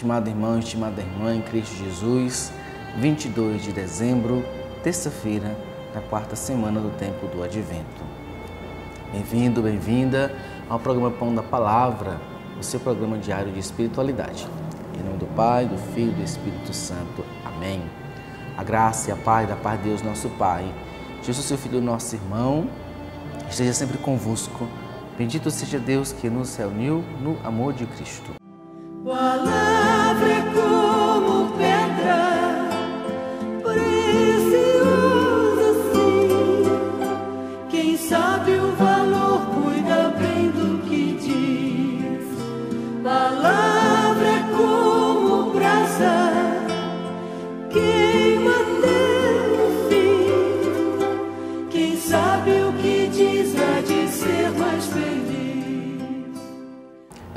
Estimado irmão, estimada irmã em Cristo Jesus, 22 de dezembro, terça-feira, da quarta semana do tempo do Advento. Bem-vindo, bem-vinda ao programa Pão da Palavra, o seu programa diário de espiritualidade. Em nome do Pai, do Filho e do Espírito Santo. Amém. A graça e a paz da paz de Deus, nosso Pai, Jesus, seu Filho, nosso irmão, esteja sempre convosco. Bendito seja Deus que nos reuniu no amor de Cristo.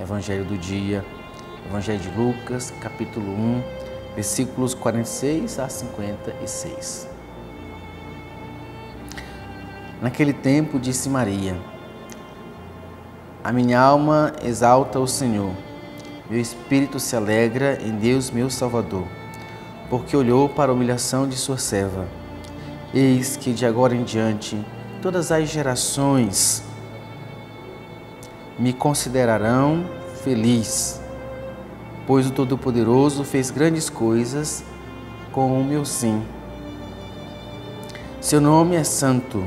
Evangelho do dia, Evangelho de Lucas, capítulo 1, versículos 46 a 56. Naquele tempo disse Maria: A minha alma exalta o Senhor, meu espírito se alegra em Deus, meu Salvador, porque olhou para a humilhação de sua serva. Eis que de agora em diante todas as gerações me considerarão feliz, pois o Todo-Poderoso fez grandes coisas com o meu sim. Seu nome é santo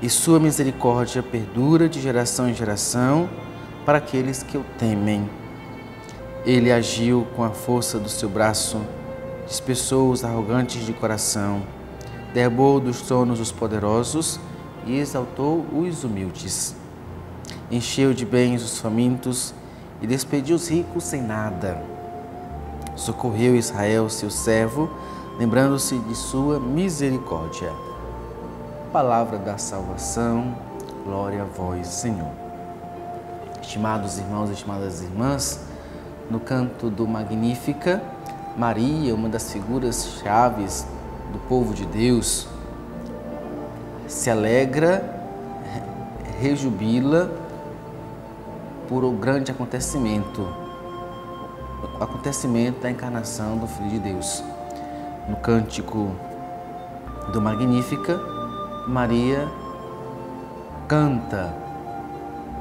e sua misericórdia perdura de geração em geração para aqueles que o temem. Ele agiu com a força do seu braço, dispersou os arrogantes de coração, derrubou dos tronos os poderosos e exaltou os humildes. Encheu de bens os famintos e despediu os ricos sem nada. Socorreu Israel, seu servo, lembrando-se de sua misericórdia. Palavra da salvação, glória a vós, Senhor. Estimados irmãos, estimadas irmãs, no canto do Magnífica, Maria, uma das figuras chaves do povo de Deus, se alegra, rejubila por o grande acontecimento, o acontecimento da encarnação do Filho de Deus. No cântico do Magnífica, Maria canta,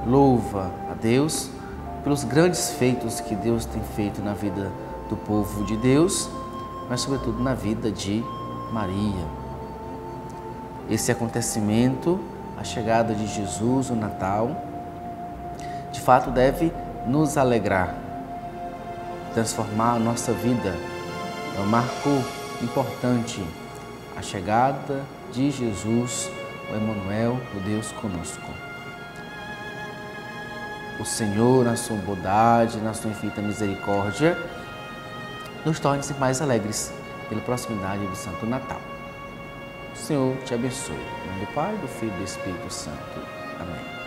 louva a Deus pelos grandes feitos que Deus tem feito na vida do povo de Deus, mas sobretudo na vida de Maria. Esse acontecimento, a chegada de Jesus, o Natal, de fato deve nos alegrar, transformar a nossa vida. É um marco importante, a chegada de Jesus, o Emmanuel, o Deus conosco. O Senhor, na sua bondade, na sua infinita misericórdia, nos torne mais alegres pela proximidade do Santo Natal. O Senhor te abençoe. Em nome do Pai, do Filho e do Espírito Santo. Amém.